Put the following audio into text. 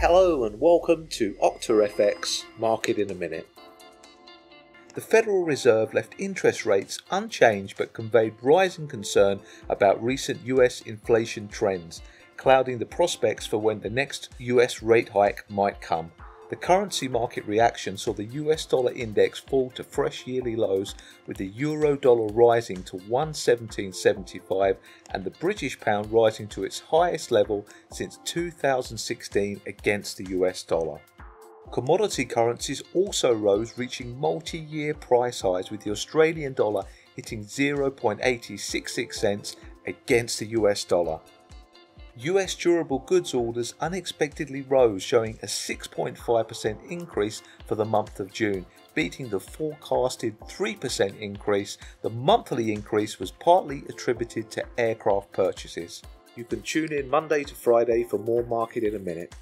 Hello and welcome to OctaFX Market in a Minute. The Federal Reserve left interest rates unchanged but conveyed rising concern about recent US inflation trends, clouding the prospects for when the next US rate hike might come. The currency market reaction saw the US dollar index fall to fresh yearly lows, with the euro dollar rising to 117.75 and the British pound rising to its highest level since 2016 against the US dollar. Commodity currencies also rose, reaching multi year price highs, with the Australian dollar hitting 0.8066 cents against the US dollar. US durable goods orders unexpectedly rose, showing a 6.5% increase for the month of June, beating the forecasted 3% increase. The monthly increase was partly attributed to aircraft purchases. You can tune in Monday to Friday for more Market in a Minute.